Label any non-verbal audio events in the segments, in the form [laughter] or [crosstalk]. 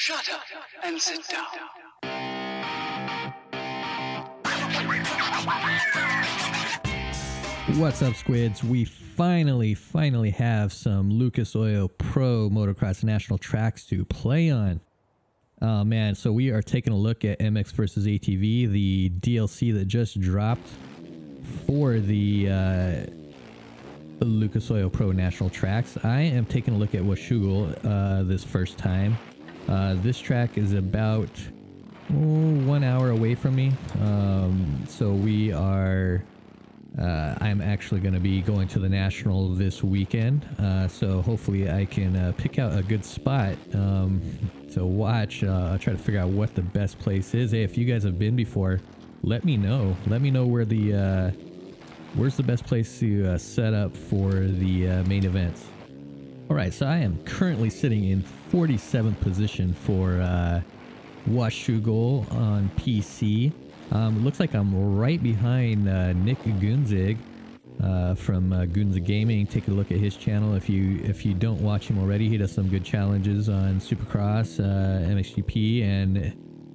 Shut up and sit down. What's up, squids? We finally, finally have some Lucas Oil Pro Motocross National tracks to play on. Oh man, so we are taking a look at MX versus ATV, the DLC that just dropped for the uh, Lucas Oil Pro National tracks. I am taking a look at Washougal uh, this first time. Uh, this track is about oh, one hour away from me, um, so we are. Uh, I'm actually going to be going to the national this weekend, uh, so hopefully I can uh, pick out a good spot um, to watch. Uh, I'll try to figure out what the best place is. Hey, if you guys have been before, let me know. Let me know where the uh, where's the best place to uh, set up for the main events. All right, so I am currently sitting in 47th position for uh, Washougal on PC. Um, looks like I'm right behind uh, Nick Gunzig uh, from uh, Gunzig Gaming. Take a look at his channel if you if you don't watch him already. He does some good challenges on Supercross, uh, MXGP, and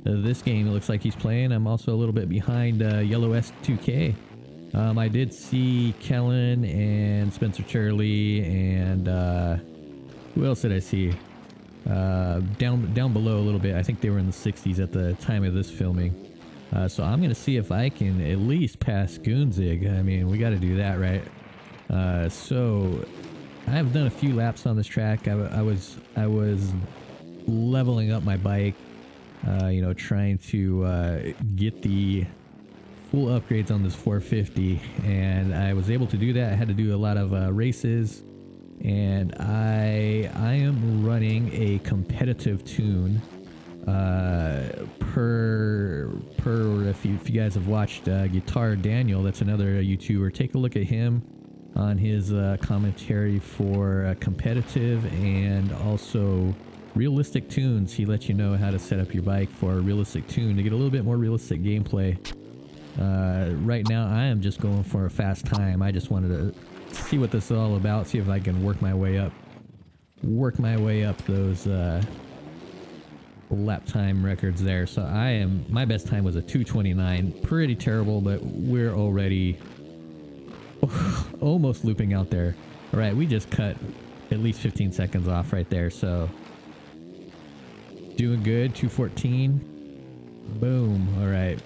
uh, this game it looks like he's playing. I'm also a little bit behind uh, Yellow S2K. Um, I did see Kellen and Spencer Charlie and uh, who else did I see? Uh, down down below a little bit. I think they were in the 60s at the time of this filming. Uh, so I'm gonna see if I can at least pass Gunzig. I mean, we got to do that, right? Uh, so I've done a few laps on this track. I, I was I was leveling up my bike. Uh, you know, trying to uh, get the full upgrades on this 450, and I was able to do that. I had to do a lot of uh, races, and I I am running a competitive tune uh, per per if you, if you guys have watched uh, Guitar Daniel, that's another YouTuber. Take a look at him on his uh, commentary for uh, competitive and also realistic tunes. He lets you know how to set up your bike for a realistic tune to get a little bit more realistic gameplay. Uh, right now, I am just going for a fast time. I just wanted to see what this is all about, see if I can work my way up, work my way up those uh, lap time records there. So I am my best time was a 229. Pretty terrible, but we're already [laughs] almost looping out there. All right, we just cut at least 15 seconds off right there. So doing good. 214. Boom. All right.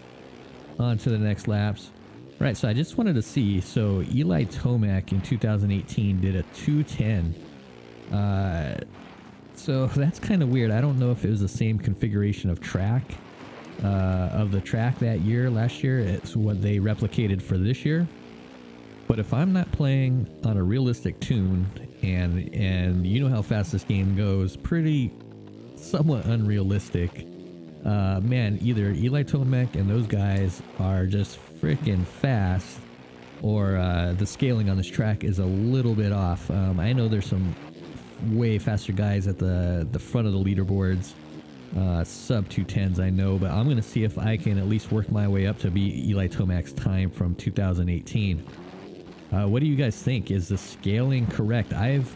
On to the next laps. Right, so I just wanted to see. So Eli Tomac in 2018 did a 210. Uh, so [laughs] that's kind of weird. I don't know if it was the same configuration of track uh, of the track that year, last year. It's what they replicated for this year. But if I'm not playing on a realistic tune, and and you know how fast this game goes, pretty somewhat unrealistic. Uh, man, either Eli Tomac and those guys are just freaking fast, or uh, the scaling on this track is a little bit off. Um, I know there's some way faster guys at the the front of the leaderboards, uh, sub 210s. I know, but I'm gonna see if I can at least work my way up to be Eli Tomac's time from 2018. Uh, what do you guys think? Is the scaling correct? I've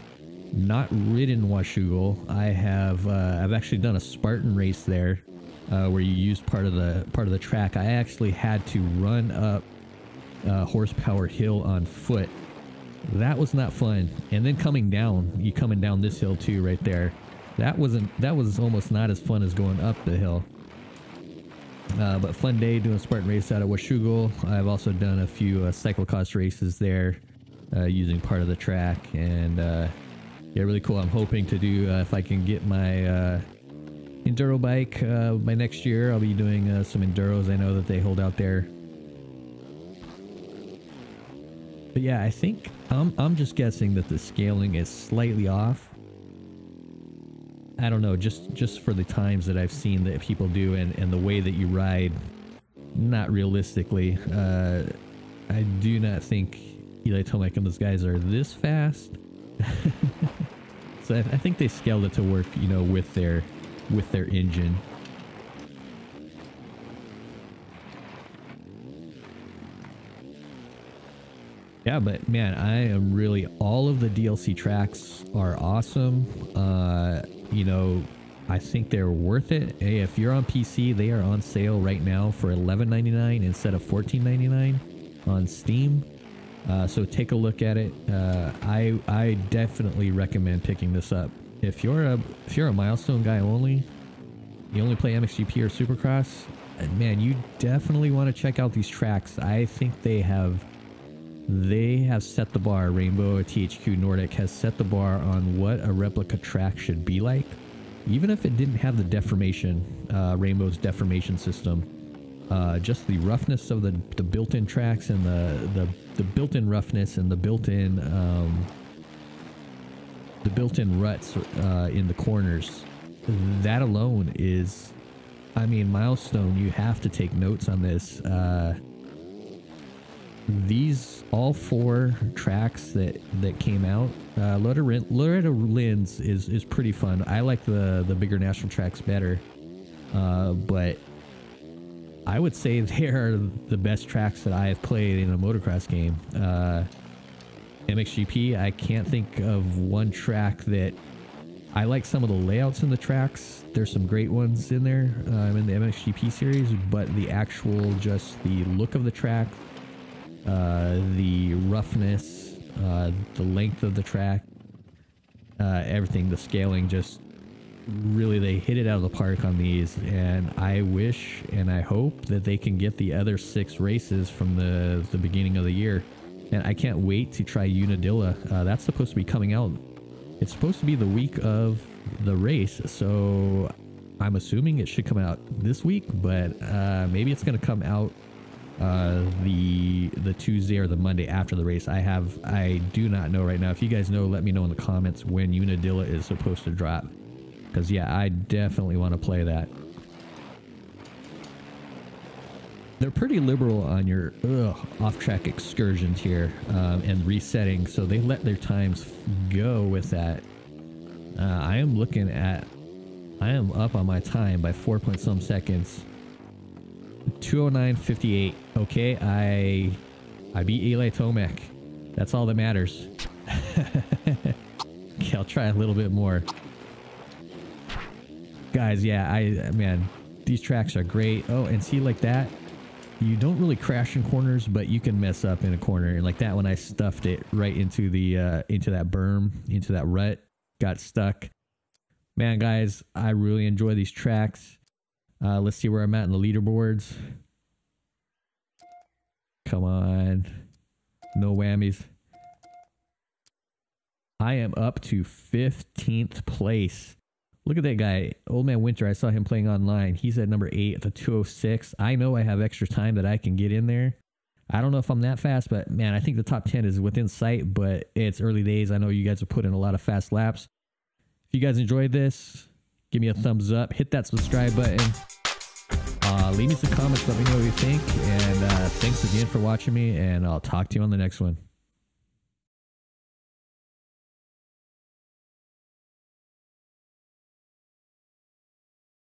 not ridden Washougal. I have. Uh, I've actually done a Spartan race there, uh, where you use part of the part of the track. I actually had to run up uh, horsepower hill on foot. That was not fun. And then coming down, you coming down this hill too, right there. That wasn't. That was almost not as fun as going up the hill. Uh, but fun day doing a Spartan race out at Washougal. I've also done a few uh, cyclocross races there uh, using part of the track, and uh, yeah, really cool. I'm hoping to do uh, if I can get my uh, enduro bike uh, by next year. I'll be doing uh, some enduros. I know that they hold out there. But yeah, I think I'm I'm just guessing that the scaling is slightly off. I don't know, just just for the times that I've seen that people do and, and the way that you ride, not realistically. Uh, I do not think Eli Tomac and those guys are this fast. [laughs] so I, I think they scaled it to work, you know, with their with their engine. Yeah, but man, I am really all of the DLC tracks are awesome. Uh, you know, I think they're worth it. Hey, if you're on PC, they are on sale right now for $11.99 instead of $14.99 on Steam. Uh, so take a look at it. Uh, I I definitely recommend picking this up. If you're a if you're a milestone guy only, you only play MXGP or Supercross, uh, man, you definitely want to check out these tracks. I think they have they have set the bar. Rainbow THQ Nordic has set the bar on what a replica track should be like, even if it didn't have the deformation, uh, Rainbow's deformation system. Uh, just the roughness of the, the built-in tracks and the, the, the built-in roughness and the built-in um, the built-in ruts uh, in the corners. That alone is, I mean, milestone. You have to take notes on this. Uh, these all four tracks that that came out uh loretta, loretta lynn's is is pretty fun i like the the bigger national tracks better uh but i would say [laughs] they are the best tracks that i have played in a motocross game. Uh mxgp i can't think of one track that i like some of the layouts in the tracks. There's some great ones in there um, in the mxgp series but the actual just the look of the track uh, the roughness, uh, the length of the track, uh, everything, the scaling, just really they hit it out of the park on these. And I wish and I hope that they can get the other six races from the the beginning of the year. And I can't wait to try Unadilla. Uh, that's supposed to be coming out. It's supposed to be the week of the race, so I'm assuming it should come out this week. But uh, maybe it's going to come out uh, the the Tuesday or the Monday after the race. I have I do not know right now. If you guys know, let me know in the comments when Unadilla is supposed to drop. Because yeah, I definitely want to play that. They're pretty liberal on your off-track excursions here um, and resetting, so they let their times go with that. Uh, I am looking at, I am up on my time by four point some seconds 209.58. Okay, I I beat Eli Tomac. That's all that matters. [laughs] okay, I'll try a little bit more. Guys, yeah, I man, these tracks are great. Oh, and see like that, you don't really crash in corners, but you can mess up in a corner. Like that when I stuffed it right into the uh, into that berm, into that rut, got stuck. Man, guys, I really enjoy these tracks. Uh, let's see where I'm at in the leaderboards. Come on. No whammies. I am up to 15th place. Look at that guy. Old Man Winter, I saw him playing online. He's at number 8 at the 206. I know I have extra time that I can get in there. I don't know if I'm that fast, but man, I think the top 10 is within sight, but it's early days. I know you guys have put in a lot of fast laps. If you guys enjoyed this, give me a thumbs up, hit that subscribe button. Uh, leave me some comments. Let me know what you think. And uh, thanks again for watching me. And I'll talk to you on the next one.